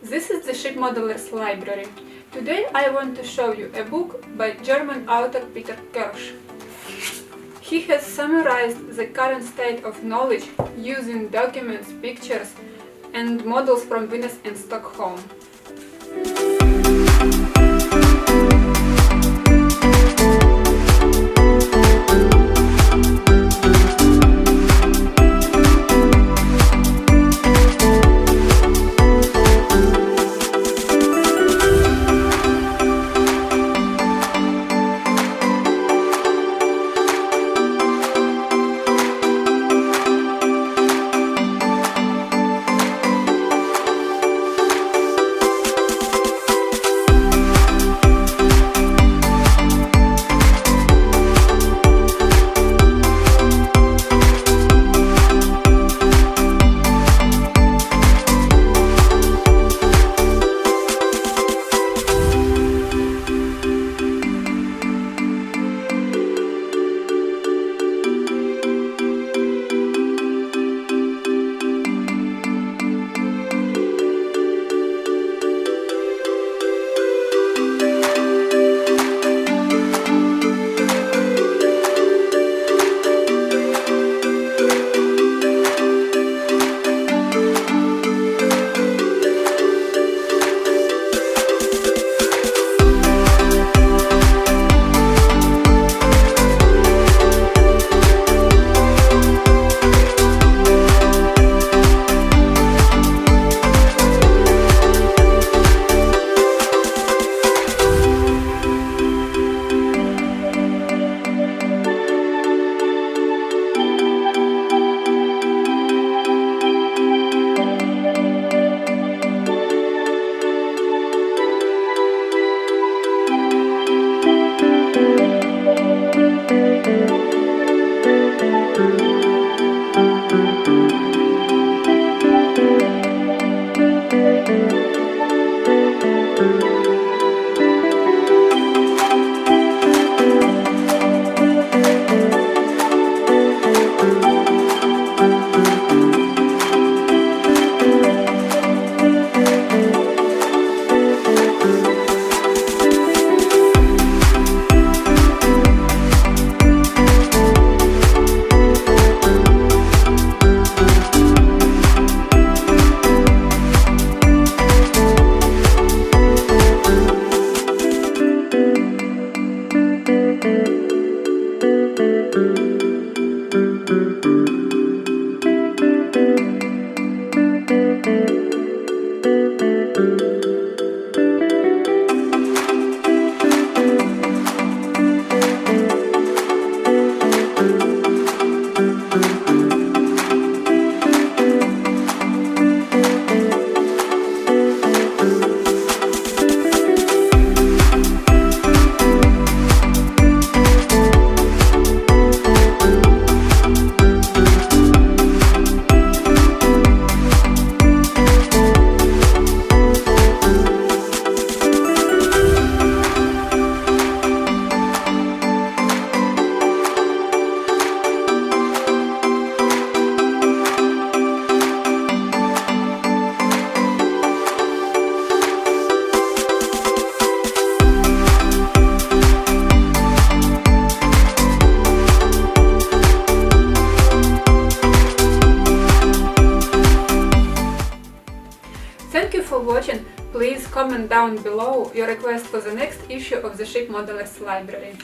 This is the Ship Modelers library. Today I want to show you a book by German author Peter Kirsch. He has summarized the current state of knowledge using documents, pictures and models from Venice and Stockholm. Please comment down below your request for the next issue of the Ship Modelers Library.